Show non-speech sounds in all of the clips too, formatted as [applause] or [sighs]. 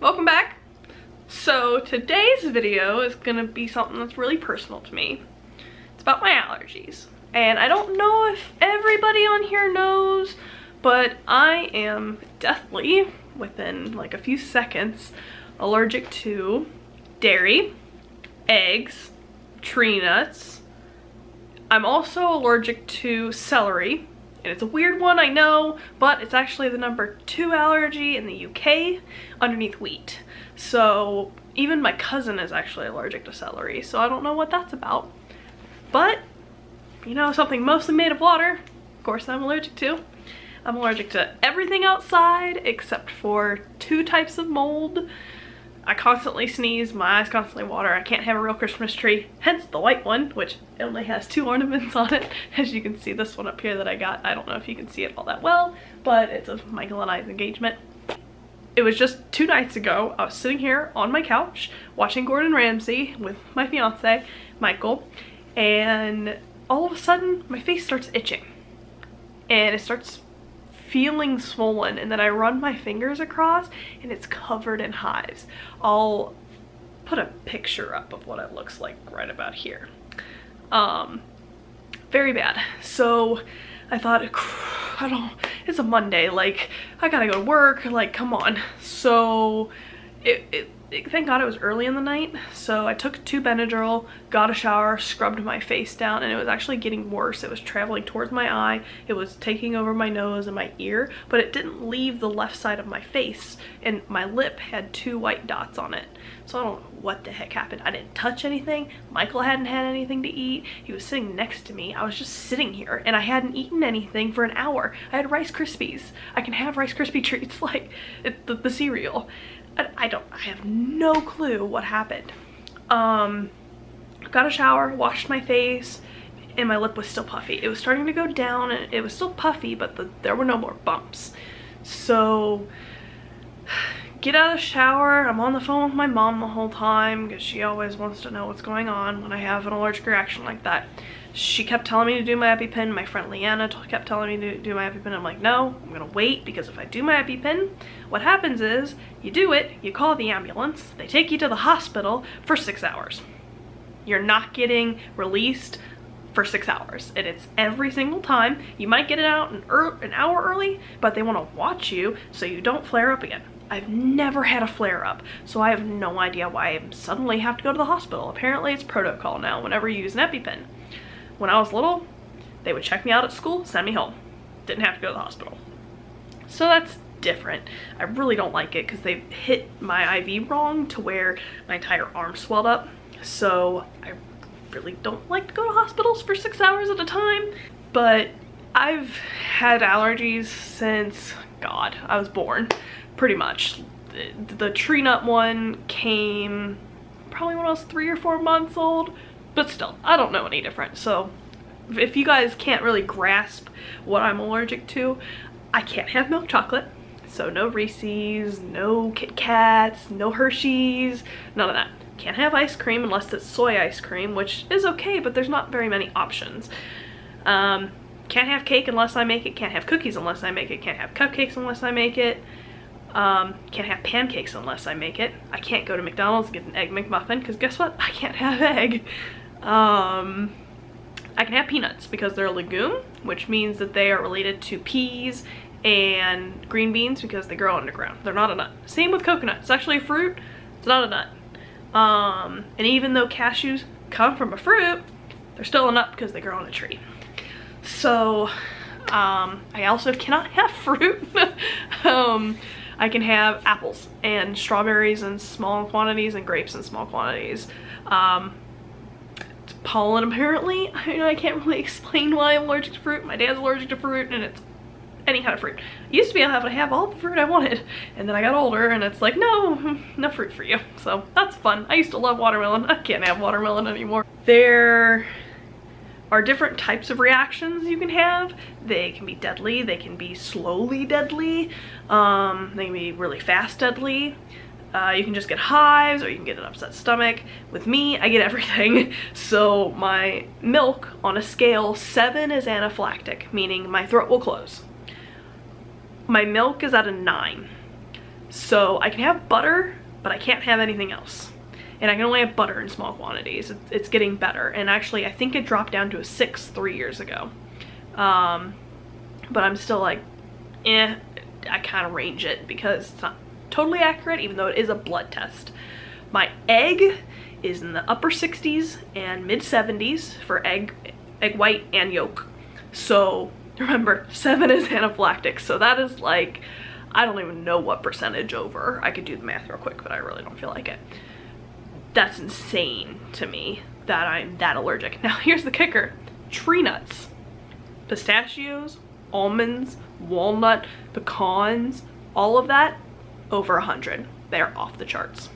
welcome back. So today's video is gonna be something that's really personal to me. It's about my allergies. And I don't know if everybody on here knows, but I am deathly, within like a few seconds, allergic to dairy, eggs, tree nuts. I'm also allergic to celery, and it's a weird one, I know, but it's actually the number two allergy in the UK underneath wheat. So even my cousin is actually allergic to celery, so I don't know what that's about. But, you know, something mostly made of water, of course I'm allergic to. I'm allergic to everything outside except for two types of mold. I constantly sneeze, my eyes constantly water, I can't have a real Christmas tree, hence the white one, which only has two ornaments on it. [laughs] As you can see, this one up here that I got, I don't know if you can see it all that well, but it's a Michael and I's engagement. It was just two nights ago, I was sitting here on my couch watching Gordon Ramsay with my fiance, Michael, and all of a sudden my face starts itching and it starts feeling swollen and then I run my fingers across and it's covered in hives. I'll put a picture up of what it looks like right about here. Um, very bad. So I thought, [sighs] I don't, it's a Monday, like I gotta go to work, like come on. So it, it thank god it was early in the night so i took two benadryl got a shower scrubbed my face down and it was actually getting worse. It was traveling towards my eye it was taking over my nose and my ear but it didn't leave the left side of my face and my lip had two white dots on it. So i don't know what the heck happened. I didn't touch anything michael hadn't had anything to eat he was sitting next to me i was just sitting here and i hadn't eaten anything for an hour. I had rice krispies. I can have rice krispie treats [laughs] like it, the, the cereal I don't, I have no clue what happened. Um, got a shower, washed my face, and my lip was still puffy. It was starting to go down and it was still puffy, but the, there were no more bumps. So get out of the shower. I'm on the phone with my mom the whole time because she always wants to know what's going on when I have an allergic reaction like that she kept telling me to do my EpiPen. My friend Leanna kept telling me to do my EpiPen. I'm like, no, I'm gonna wait because if I do my EpiPen, what happens is you do it, you call the ambulance, they take you to the hospital for six hours. You're not getting released for six hours and it's every single time. You might get it out an, an hour early, but they wanna watch you so you don't flare up again. I've never had a flare up, so I have no idea why I suddenly have to go to the hospital. Apparently it's protocol now whenever you use an EpiPen. When I was little, they would check me out at school, send me home. Didn't have to go to the hospital. So that's different. I really don't like it because they hit my IV wrong to where my entire arm swelled up. So I really don't like to go to hospitals for six hours at a time. But I've had allergies since, God, I was born, pretty much. The, the tree nut one came probably when I was three or four months old but still, I don't know any different. So if you guys can't really grasp what I'm allergic to, I can't have milk chocolate. So no Reese's, no Kit Kats, no Hershey's, none of that. Can't have ice cream unless it's soy ice cream, which is okay, but there's not very many options. Um, can't have cake unless I make it. Can't have cookies unless I make it. Can't have cupcakes unless I make it. Um, can't have pancakes unless I make it. I can't go to McDonald's and get an egg McMuffin because guess what? [laughs] I can't have egg. Um, I can have peanuts because they're a legume, which means that they are related to peas and green beans because they grow underground. They're not a nut. Same with coconut. It's actually a fruit. It's not a nut. Um, and even though cashews come from a fruit, they're still a nut because they grow on a tree. So um, I also cannot [laughs] have fruit. [laughs] um, I can have apples and strawberries in small quantities and grapes in small quantities. Um, pollen [laughs] apparently. I, I can't really [laughs] explain why I'm allergic to fruit. My dad's allergic to fruit and it's any kind of fruit. I used to be able to have all the fruit I wanted and then I got older and it's like no, [laughs] no fruit for you. So that's fun. I used to love watermelon. I can't have watermelon anymore. There are different types of reactions you can have. They can be deadly, they can be slowly deadly, um, they can be really fast deadly. Uh, you can just get hives or you can get an upset stomach. With me, I get [laughs] everything. So my milk on a scale, seven is anaphylactic, meaning my throat will close. My milk is at a nine. So I can have butter, but I can't have anything else. And I can only have butter in small quantities. It's, it's getting better. And actually, I think it dropped down to a six three years ago. Um, but I'm still like, eh, I kind of range it because it's not totally accurate, even though it is a blood test. My egg is in the upper 60s and mid 70s for egg, egg white and yolk. So [laughs] remember, seven is anaphylactic. So that is like, I don't even know what percentage over. I could do the math real quick, but I really don't feel like it. That's insane to me that I'm that allergic. [laughs] Now here's the kicker. Tree nuts, pistachios, almonds, walnut, pecans, all of that, over 100. They're off the charts.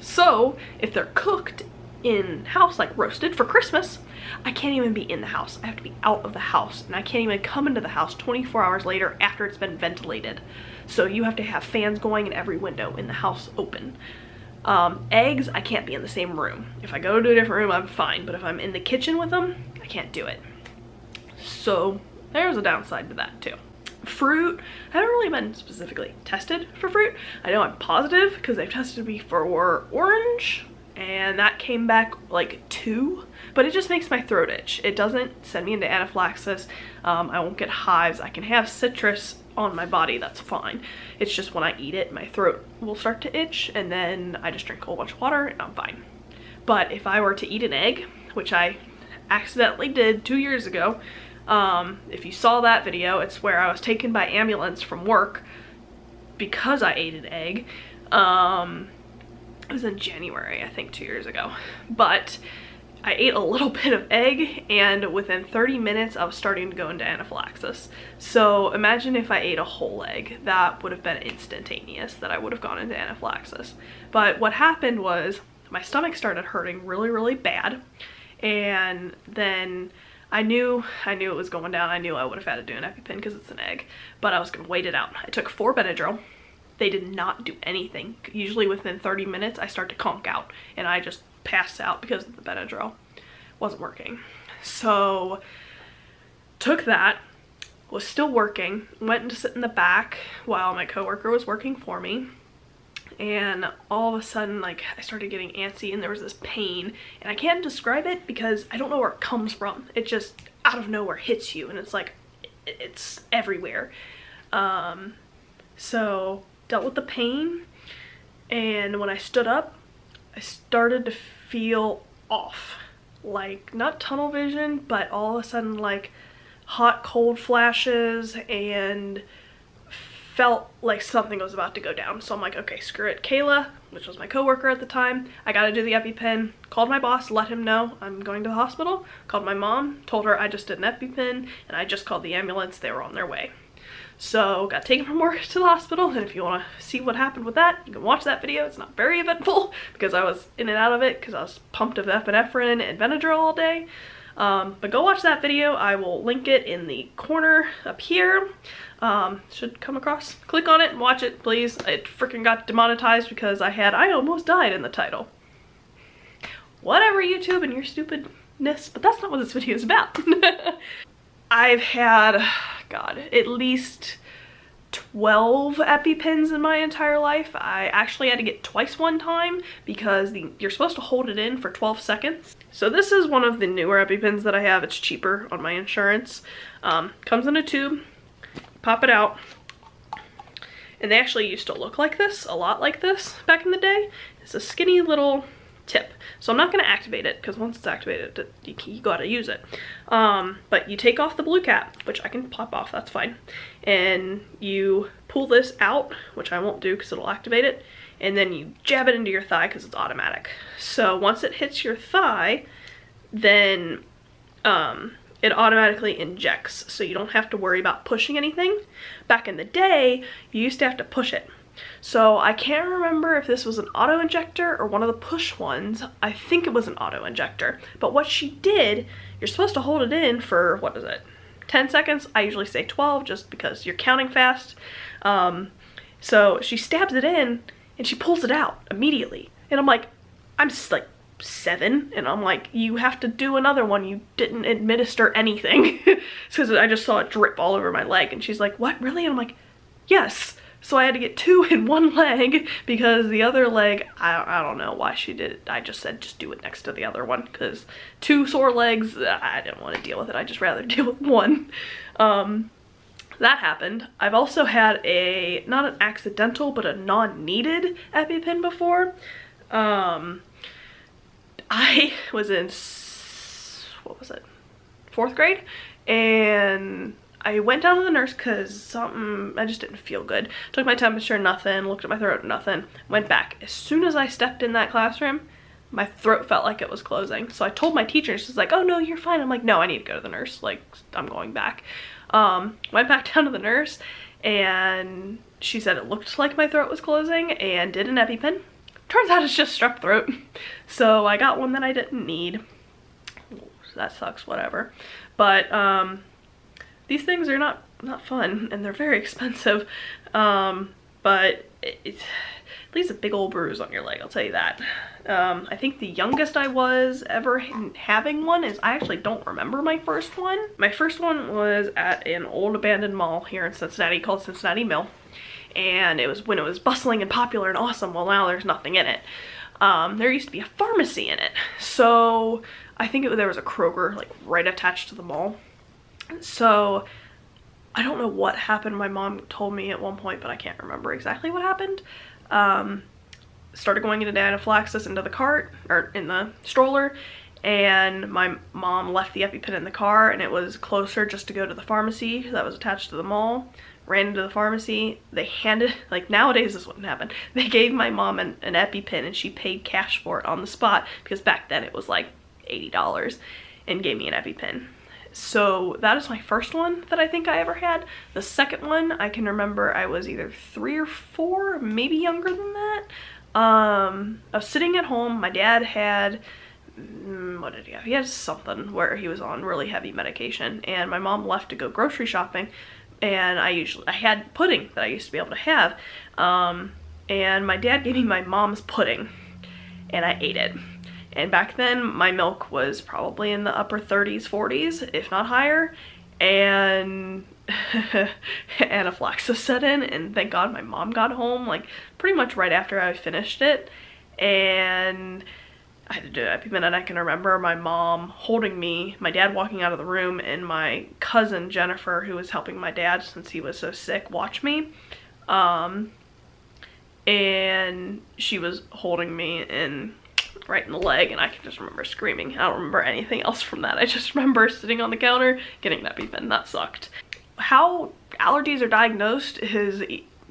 So if they're cooked in house, like roasted for Christmas, I can't even be in the house. I have to be out of the house and I can't even come into the house 24 hours later after it's been ventilated. So you have to have fans going in every window in the house open. Um, eggs, I can't be in the same room. If I go to a different room, I'm fine. But if I'm in the kitchen with them, I can't do it. So there's a downside to that too. Fruit, I haven't really been specifically tested for fruit. I know I'm positive because they've tested me for orange and that came back like two but it just makes my throat itch it doesn't send me into anaphylaxis um, i won't get hives i can have citrus on my body that's fine it's just when i eat it my throat will start to itch and then i just drink a whole bunch of water and i'm fine but if i were to eat an egg which i accidentally did two years ago um, if you saw that video, it's where I was taken by ambulance from work because I ate an egg. Um, it was in January, I think two years ago. But I ate a little [laughs] bit of egg and within 30 minutes I was starting to go into anaphylaxis. So imagine if I ate a whole egg, that would have been instantaneous that I would have gone into anaphylaxis. But what happened was my stomach started hurting really, really bad. And then I knew I knew it was going down. I knew I would have had to do an EpiPen because it's an egg, but I was going to wait it out. I took four Benadryl. They did not do anything. Usually within 30 minutes, I start to conk out and I just passed out because of the Benadryl wasn't working. So took that, was still working, went to sit in the back while my coworker was working for me and all of a sudden like I started getting antsy and there was this pain and I can't describe it because I don't know where it comes from. It just out of nowhere hits you and it's like it's everywhere. Um, so dealt with the pain and when I stood up I started to feel off like not tunnel vision but all of a sudden like hot cold flashes and felt like something was about to go down. So I'm like, okay, screw it. Kayla, which was my coworker at the time, I gotta do the EpiPen. Called my boss, let him know I'm going to the hospital. Called my mom, told her I just did an EpiPen, and I just called the ambulance. They were on their way. So got taken from work to the hospital, and if you want to see what happened with that, you can watch that video. It's not very eventful [laughs] because I was in and out of it because I was pumped of epinephrine and Benadryl all day. Um, but go watch that video. I will link it in the corner up here. Um, should come across. Click on it and watch it, please. It freaking got demonetized because I had I almost died in the title. Whatever, YouTube and your stupidness, but that's not what this video is about. [laughs] I've had, God, at least 12 EpiPens in my entire life. I actually had to get twice one time because the, you're supposed to hold it in for 12 seconds. So this is one of the newer EpiPens that I have. It's cheaper on my insurance. Um, comes in a tube, pop it out, and they actually used to look like this, a lot like this back in the day. It's a skinny little tip. So I'm not going to activate it because once it's activated, you, you got to use it. Um, but you take off the blue cap, which I can pop off, that's fine. And you pull this out, which I won't do because it'll activate it. And then you jab it into your thigh because it's automatic. So once it hits your thigh, then um, it automatically injects. So you don't have to worry about pushing anything. Back in the day, you used to have to push it. So I can't remember if this was an auto injector or one of the push ones. I think it was an auto injector. But what she did, you're supposed to hold it in for, what is it, 10 seconds? I usually say 12 just because you're counting fast. Um, so she stabs it in and she pulls it out immediately. And I'm like, I'm just like seven and I'm like you have to do another one you didn't administer anything [laughs] because I just saw it drip all over my leg and she's like what really and I'm like yes So I had to get two in [laughs] one leg because the other leg, I, I don't know why she did it. I just said just do it next to the other one because two sore legs, I didn't want to deal with it. I just rather [laughs] deal with one. Um, that happened. I've also had a, not an accidental, but a non-needed EpiPen before. Um, I was in, what was it, fourth grade? And I went down to the nurse because something, I just didn't feel good. Took my temperature, nothing. Looked at my throat, nothing. Went back. As soon as I stepped in that classroom, my throat felt like it was closing. So I told my teacher, she's like, oh no, you're fine. I'm like, no, I need to go to the nurse. Like, I'm going back. Um, went back [laughs] down to the nurse and she said it looked like my throat was closing and did an EpiPen. Turns out it's just strep throat. [laughs] So I got one that I didn't need. That sucks, whatever. But, um, these things are not not fun and they're very expensive. Um, but it, it, leaves a big old bruise on your leg I'll tell you that. Um, I think the youngest I was ever having one is I actually don't remember my first one. My first one was at an old abandoned mall here in Cincinnati called Cincinnati Mills and it was when it was bustling and popular and awesome well now there's nothing in it. Um, there used to be a pharmacy in it. So I think it, there was a Kroger like right attached to the mall so I don't know what happened. My mom told me at one point, but I can't remember exactly what happened. Um, started going into anaphylaxis into the cart or in the stroller and my mom left the EpiPen in the car and it was closer just to go to the pharmacy that was attached to the mall. Ran into the pharmacy, they handed, [laughs] like nowadays this wouldn't happen, [laughs] they gave my mom an, an EpiPen and she paid cash for it on the spot because back then it was like $80 and gave me an EpiPen. So that is my first one that I think I ever had. The second one, I can remember I was either three or four, maybe younger than that. Um, I was sitting at home. My dad had, mm, what did he have? He had something where he was on really heavy medication and my mom left to go grocery shopping and I usually, I had pudding that I used to be able to have. Um, and my dad gave me my mom's pudding and I ate it. And back then my milk was probably in the upper 30s, 40s, if not higher. And [laughs] anaphylaxis set in and thank God my mom got home like pretty much right after I finished it. And I had to do EpiPen and I can remember my mom holding me, my dad walking out of the room and my cousin Jennifer who was helping my dad since he was so sick watch me. Um, and she was holding me and right in the leg and I can just remember screaming. I don't remember anything else from that. I just [laughs] remember sitting on the counter getting that EpiPen. That sucked. How allergies are diagnosed is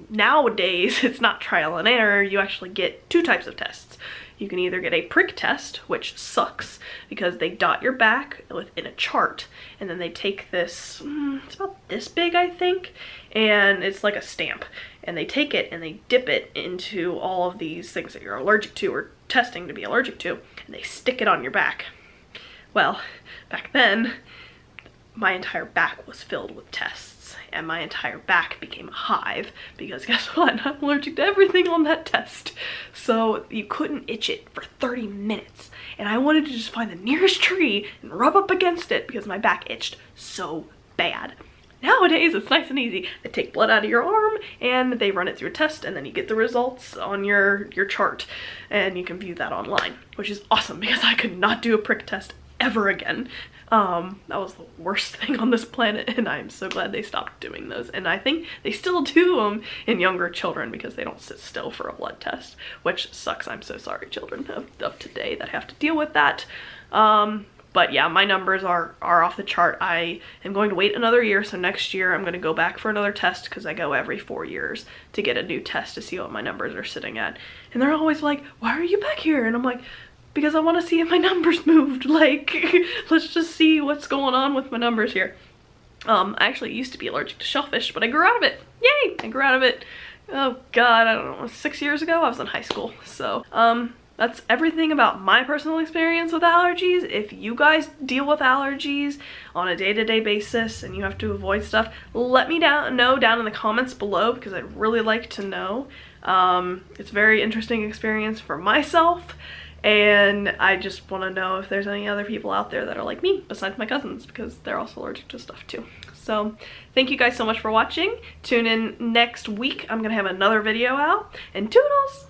nowadays [laughs] it's not trial and error. You actually get two types of tests. You can either get a prick test, which sucks because they dot your back within a chart and then they take this, mm, it's about this big I think, and it's like a stamp. And they take it and they dip it into all of these things that you're allergic to or testing to be allergic to, and they stick it on your back. Well, back then, my entire back was filled with tests and my entire back became a hive because [laughs] guess what? I'm allergic to everything on that test. So you couldn't itch it for 30 minutes. And I wanted to just find the nearest tree and rub up against it because my back itched so bad. Nowadays, it's nice and easy. They take blood out of your arm and they run it through a test and then you get the results on your, your chart and you can view that online, which is awesome because I could not do a prick test ever again. Um, that was the worst [laughs] thing on this planet and I'm so glad they stopped doing those. And I think they still do them in younger children because they don't sit still for a blood test, which sucks. I'm so sorry children of, of today that have to deal with that. Um, but yeah, my numbers are, are off the chart. I am going to wait another year, so next year I'm going to go back for another test because I go every four years to get a new test to see what my numbers are sitting at. And they're always like, why are you back here? And I'm like, because I want to see if my [laughs] numbers moved. Like, [laughs] let's just see what's going on with my numbers here. Um, I actually used to be allergic to shellfish, but I grew out of it. Yay! I grew out of it. Oh god, I don't know, six years ago? I was in high school. So, um, that's everything about my personal experience with allergies. If you guys deal with allergies on a day-to-day -day basis and you have to avoid stuff, let me down know down in the comments below because I'd really like to know. Um, it's a very interesting experience for myself and I just want to know if there's any other people out there that are like me besides my cousins because they're also allergic to stuff too. So thank you guys so much for watching. Tune in next week. I'm going to have another video out and toodles!